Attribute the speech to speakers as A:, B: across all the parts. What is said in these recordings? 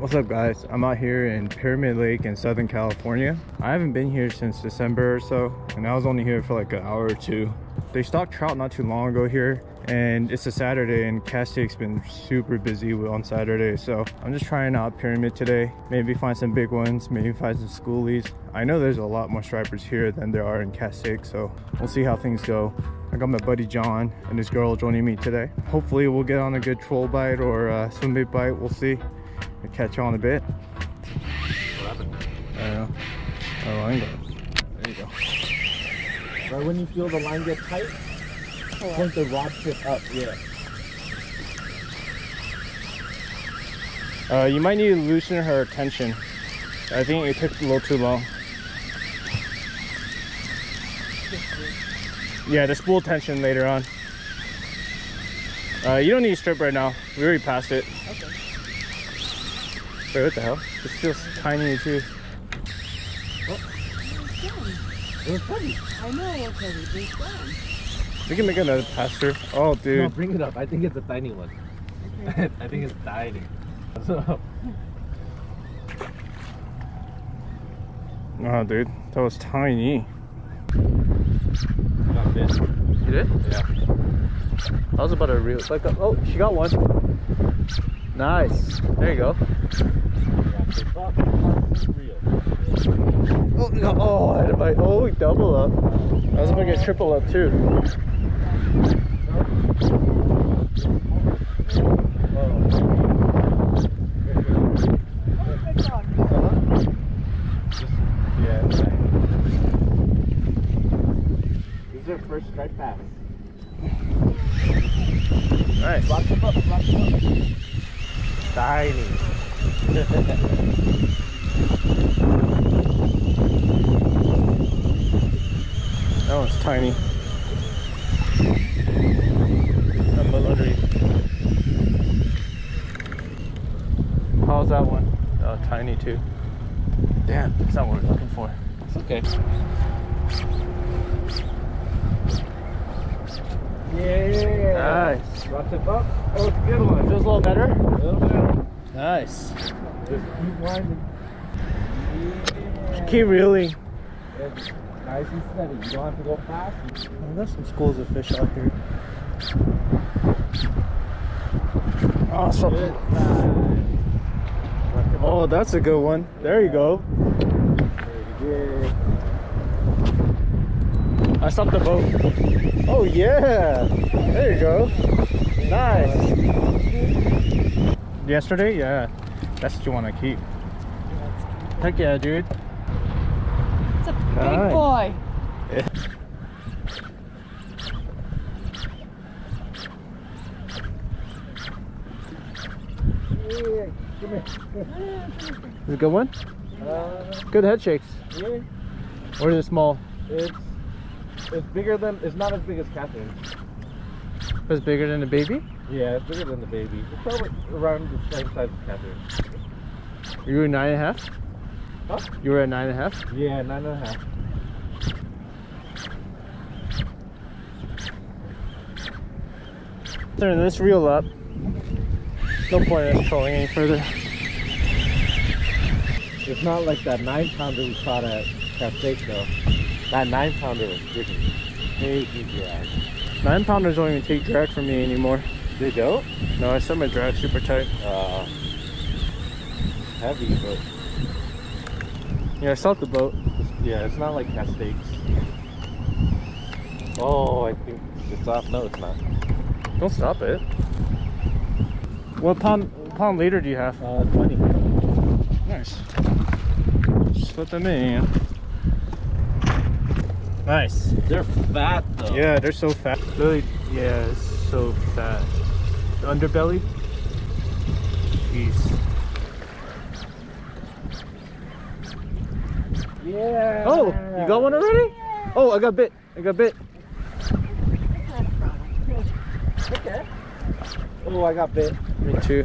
A: What's up guys? I'm out here in Pyramid Lake in Southern California. I haven't been here since December or so and I was only here for like an hour or two. They stocked trout not too long ago here and it's a Saturday and Castaic's been super busy on Saturday so I'm just trying out Pyramid today. Maybe find some big ones, maybe find some schoolies. I know there's a lot more stripers here than there are in Castake so we'll see how things go. I got my buddy John and his girl joining me today. Hopefully we'll get on a good troll bite or uh, swim bait bite, we'll see catch on a bit.
B: What happened?
A: I know. Oh, line. There you go.
B: Right when you feel the line get tight, point the rod tip up. Yeah.
A: Uh, you might need to loosen her tension. I think it took a little too long. Yeah, the spool tension later on. Uh, you don't need to strip right now. We already passed it. Wait, what the hell? This feels tiny too.
B: It was funny.
C: I know it was heavy, but it's fine.
A: We can make another pastor. Oh,
B: No,
A: dude.
B: bring it up. I think it's a tiny one.
C: Okay.
B: I think it's tiny. So,
A: Oh, dude. That was tiny.
B: got bit.
A: You did?
B: Yeah.
A: I was about to reel. Like, oh, she got one. Nice. There you go.
B: Oh.
A: Oh, no. oh, I had a bite. Oh, double up. I was about to get triple up too. Yeah.
B: This is our first strike pass.
A: Nice.
B: Lock them up, lock them up. Tiny.
A: That one's tiny. How's that one? Oh, tiny too. Damn, that's not what we're looking for.
B: It's okay. Yeah.
A: Nice.
B: Lock them up. Oh, it's a good one.
A: Feels a little better?
B: A little better.
A: Nice.
B: Just keep winding. Yeah.
A: Keep reeling.
B: It's nice and steady. You don't have to go fast.
A: Oh, there's some schools of fish out here. Awesome.
B: Good time. Lock them
A: Oh, that's a good one. There you go.
B: Very good.
A: I stopped the boat. Oh yeah. There you go. Nice. Yesterday, yeah. That's what you want to keep. Heck yeah, dude.
C: It's a big
A: Nice.
C: boy.
A: Yeah.
B: Yeah, come here.
A: Is it a good one?
B: Uh,
A: Good head shakes.
B: yeah.
A: Or is it small?
B: It's it's bigger than it's not as big as Catherine.
A: It's bigger than the baby?
B: Yeah, it's bigger than the baby. It's probably around the same size as Catherine.
A: You were nine and a half?
B: Huh?
A: You were at nine and a half?
B: Yeah, nine and a half.
A: Turn this reel up. No point in us trolling any further.
B: It's not like that nine pounder we caught at Castaic though. That nine pounder was bigger. Big drag.
A: Nine pounders don't even take drag from me anymore.
B: They don't?
A: No, I set my drag super tight.
B: Uh, heavy, but
A: Yeah, I stopped the boat.
B: yeah, it's not like Castaic's. Oh, I think it's off. No, it's not.
A: Don't stop it. What pound pound later do you have?
B: Uh, 20.
A: Nice. Just let them in. Nice.
B: They're fat though.
A: Yeah, they're so fat. Really, yeah, it's so fat. The underbelly. Jeez.
B: Yeah.
A: Oh, you got one already? Oh, I got bit. I got bit.
B: Okay. Oh, I got bit.
A: Me too.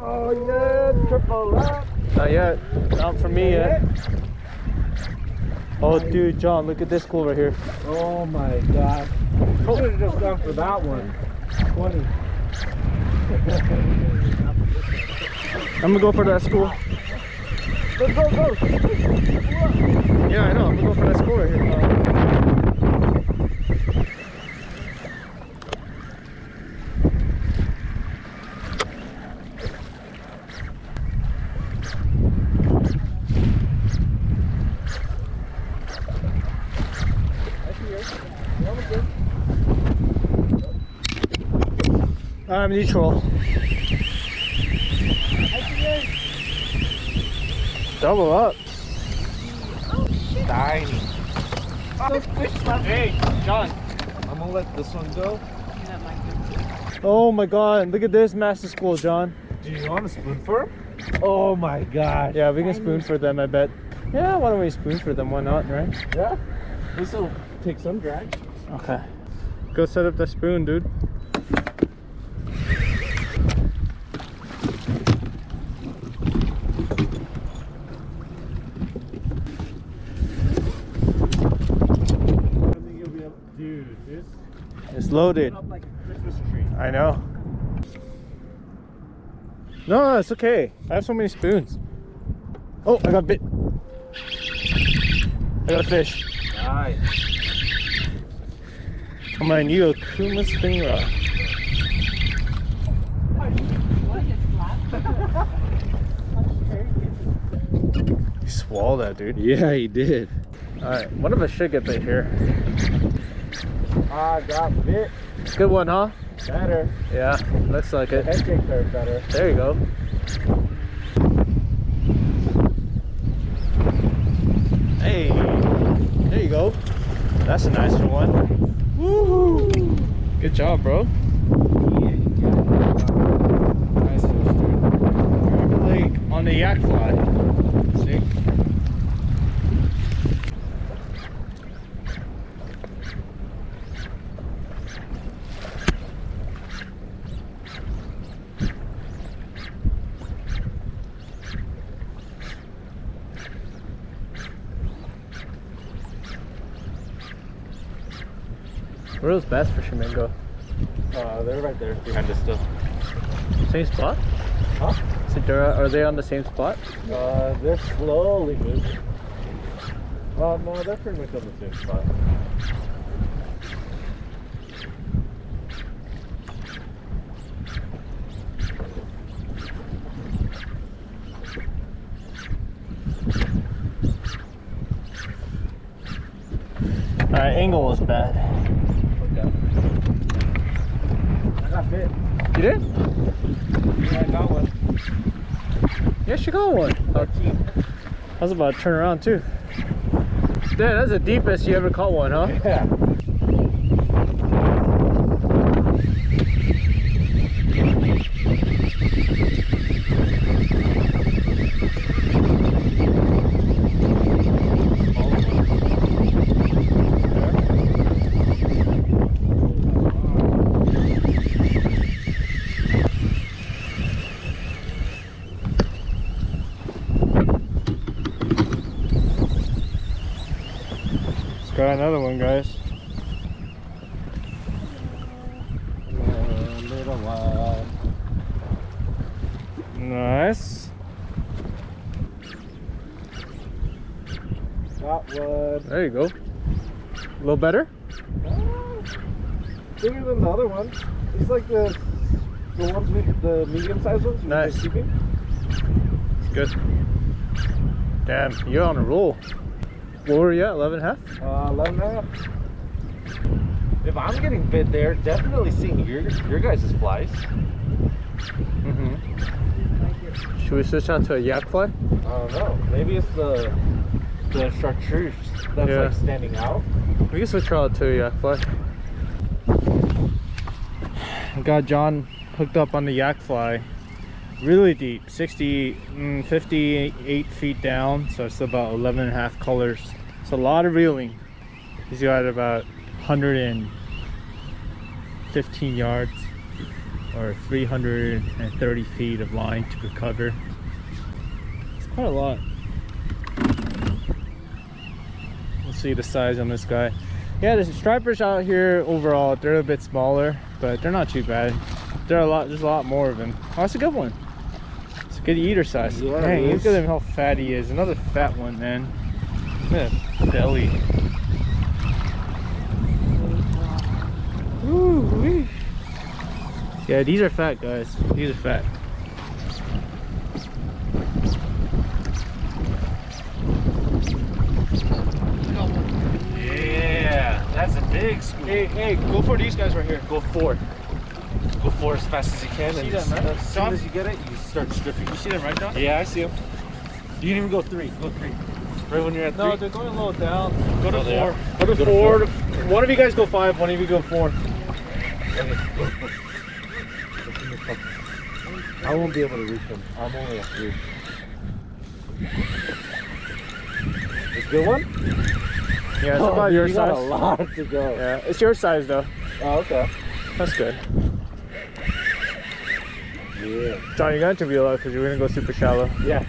B: Oh yeah, triple up.
A: Not yet. Not for me yet. Oh, dude, John, look at this school right here.
B: Oh my god. I should have just gone for that one. 20.
A: I'm gonna go for that school.
B: Go, go, go.
A: Yeah, I know. I'm gonna go for that school right here. I'm neutral. Double up.
B: Tiny.
A: Hey, John.
B: I'm gonna let this one go.
A: Oh my god, look at this master school, John.
B: Do you want a spoon for him? Oh my god.
A: Yeah, we can spoon for them, I bet. Yeah, why don't we spoon for them? Why not, right?
B: Yeah. This will take some drag.
A: Okay. Go set up the spoon, dude.
B: Dude, this
A: It's loaded.
B: like a Christmas tree.
A: I know. No, it's okay. I have so many spoons. Oh, I got bit. I got a fish.
B: Nice.
A: I'm gonna need a rod. You swallowed that, dude.
B: Yeah, he did.
A: Alright, one of us should get bit here.
B: I got bit.
A: Good one, huh?
B: Better.
A: Yeah, looks like
B: The
A: it.
B: head shake there better.
A: There you go. Hey, there you go. That's a nicer one. Woohoo! Good job, bro. Nice fish, dude. Grab Lake on the yak fly. Where are those bass fishermen go?
B: Uh, they're right there behind us still.
A: Same spot?
B: Huh?
A: They're, are they on the same spot?
B: Uh, they're slowly moving. Uh, no, they're pretty much on the same spot.
A: Alright, angle was bad.
B: Okay. I got bit.
A: You did?
B: Yeah, I got one.
A: Yes, you got one. I was about to turn around too. Damn, that's the deepest you ever caught one, huh?
B: Yeah.
A: One. There you go. A little better?
B: Ah, Bigger than the other one. It's like the the ones with the medium sized ones.
A: Nice. Good. Damn, you're on a roll. What were you at? 11 and a half?
B: Uh, 11 and a half. If I'm getting bit there, definitely seeing your your guys' flies.
A: Mm-hmm. Should we switch on to a yak fly?
B: I don't know. Maybe it's the the chartreuse that's
A: Yeah.
B: like standing out.
A: We can switch out to a yak fly. Got John hooked up on the yak fly. Really deep, 60, mm, 58 feet down. So it's about 11 and a half colors. It's a lot of reeling. He's got about 115 yards or 330 feet of line to recover. It's quite a lot. We'll see the size on this guy. Yeah, the stripers out here overall, they're a bit smaller, but they're not too bad. There are a lot. There's a lot more of them Oh, that's a good one. It's a good eater size.
B: Yeah,
A: Dang, look at him how fat he is. Another fat one, man. Look at that belly. Ooh, Yeah, these are fat guys. These are fat.
D: Yeah, big scoop.
A: Hey, hey, go for these guys right here.
D: Go for it. Go for as fast as you can.
A: See
D: and
A: them,
D: as,
A: right?
D: as soon as you get it, you start stripping.
A: You see them, right, John?
D: Yeah, I see them. You can even go three. Go three. Right when you're at
A: No,
D: three.
A: they're going a little down. Go to
D: Oh,
A: four. Go to
D: Go to
A: four. One of you guys go five. One of you go four.
B: I won't be able to reach him. I'm only at three. It's a good one?
A: Yeah, it's
B: Oh,
A: about your
B: you got a
A: size.
B: lot to go.
A: Yeah, it's your size though.
B: Oh, okay.
A: That's good.
B: Yeah.
A: John, you're going to be low because you're gonna go super shallow.
B: Yeah.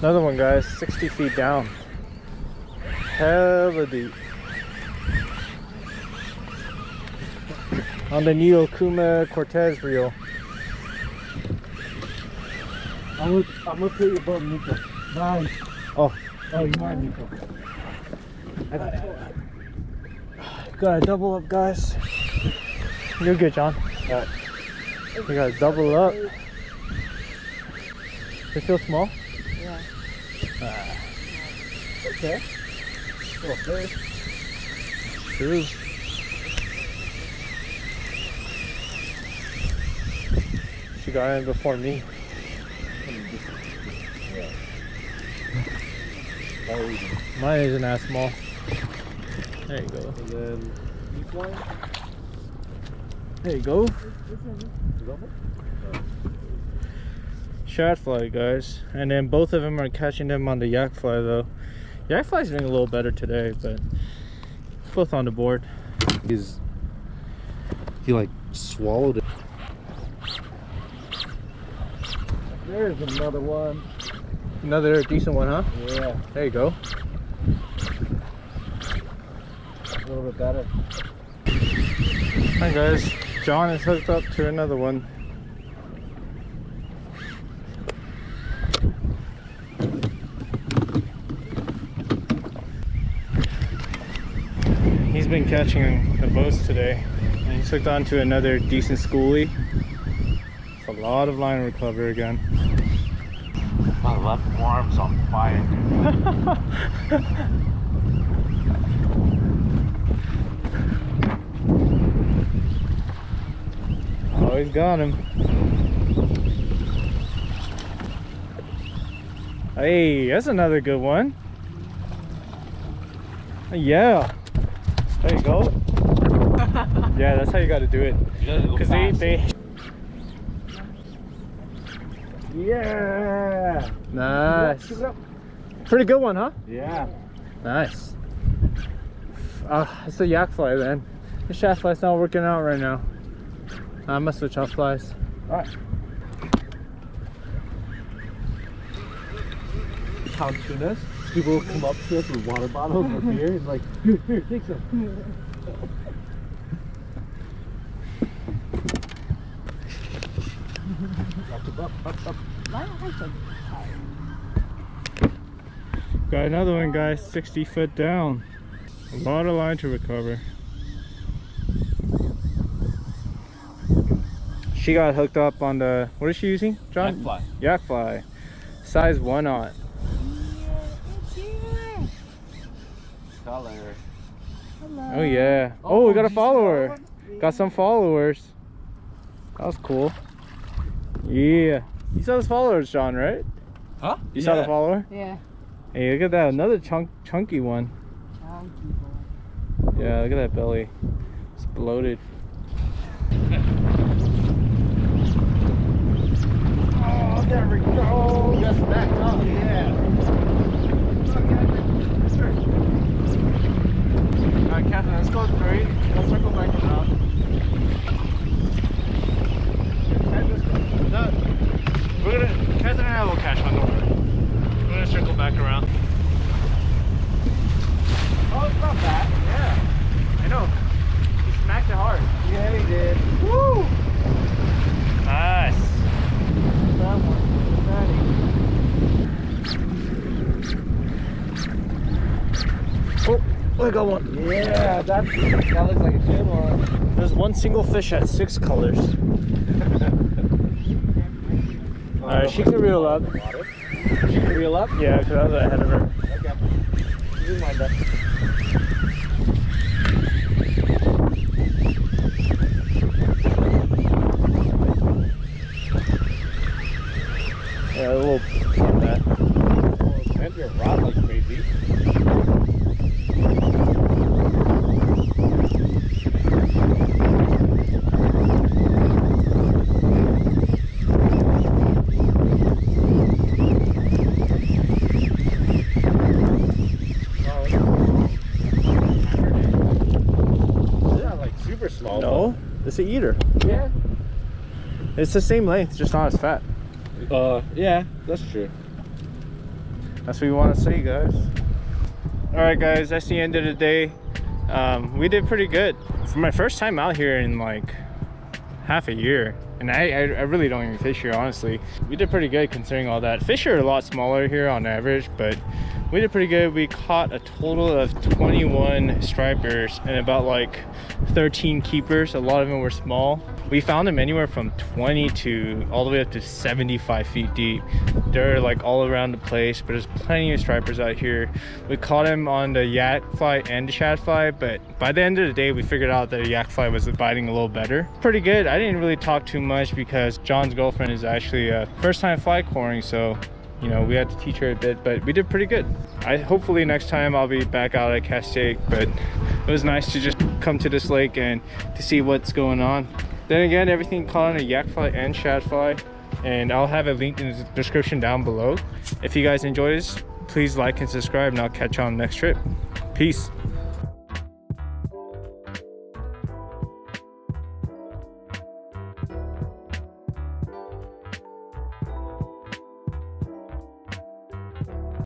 A: Another one, guys, 60 feet down. Hella deep. On the Okuma Cortez reel.
B: I'm gonna, I'm gonna put you above Nico. Nice.
A: Oh.
B: Oh, you are Nico. I got it.
A: Gotta double up, guys. You're good, John.
B: Alright.
A: You gotta double up. They feel small?
C: Yeah. Ah.
B: Okay. Oh, there.
A: True. She got in before me.
B: Easy.
A: Mine isn't as small. There you go.
B: And then each one.
A: There you go.
B: Is?
A: Shad fly, guys. And then both of them are catching them on the yak fly, though. Yak fly's doing a little better today, but both on the board.
B: He's he like swallowed it. There's another one.
A: Another decent one, huh?
B: Yeah,
A: There you go.
B: a little bit better.
A: Hi, guys. John is hooked up to another one. He's been catching the boats today, and he's hooked onto another decent schoolie. It's a lot of line recover again.
D: My left arm's on fire.
A: Oh, he's got him. Hey, that's another good one. Yeah. There you go. yeah, that's how you gotta do it.
D: You go
A: Cause they, they
B: Yeah.
A: nice.
B: Keep it up.
A: Pretty good one, huh?
B: Yeah.
A: Nice. Uh, it's a yak fly then. The shaft fly's not working out right now. I'm gonna switch off flies.
B: All right. Pound tunas. People will come up to us with water bottles or beer and like, here, here, take some. Up, up, up, up.
C: Why don't I say
A: Got another one, guys, 60 foot down. A lot of line to recover. She got hooked up on the, what is she using, John?
D: Yak fly.
A: Yak fly. Size one aught.
D: Color.
C: Hello.
A: Oh yeah. Oh, we got a
B: did you see that
A: follower. Got some followers. That was cool. Yeah. You saw those followers, John, right?
D: Huh?
A: You saw the follower?
C: Yeah.
A: Hey, look at that. Another chunk chunky one.
C: Chunky boy.
A: Yeah, look at that belly. It's bloated.
B: Oh, there we go. Just back up. Yeah.
A: Alright, Catherine, let's go straight. Let's circle back around. No, we're gonna, Catherine and I will catch one, don't worry. We're gonna circle back around. know. He smacked it hard.
B: Yeah, he did.
A: Woo! Nice.
B: That one.
A: Oh, I got one.
B: Yeah, that, that looks like a good one.
A: There's one single fish at six colors. Alright, she can reel up.
B: She can reel up?
A: Yeah, because I was ahead of her.
B: Okay. You mind that.
A: Yeah, a little on that.
B: Oh, bent your rod like crazy. They're not like super small.
A: No, it's an eater.
B: Yeah.
A: It's the same length, just not as fat.
B: Uh, yeah, that's true.
A: That's what we want to say, guys. All right, guys, that's the end of the day. Um, we did pretty good. For my first time out here in like half a year, and I, I, I really don't even fish here, honestly. We did pretty good considering all that. Fish are a lot smaller here on average, but we did pretty good. We caught a total of 21 stripers and about like 13 keepers. A lot of them were small. We found them anywhere from 20 to all the way up to 75 feet deep. They're like all around the place, but there's plenty of stripers out here. We caught them on the yak fly and the shad fly, but by the end of the day, we figured out that the yak fly was biting a little better. Pretty good. I didn't really talk too much because John's girlfriend is actually a first time fly coring, so you know we had to teach her a bit but we did pretty good. I hopefully next time i'll be back out at castaic but it was nice to just come to this lake and to see what's going on. Then again everything caught on a yak fly and shad fly and i'll have a link in the description down below. If you guys enjoy this please like and subscribe and i'll catch you on the next trip. Peace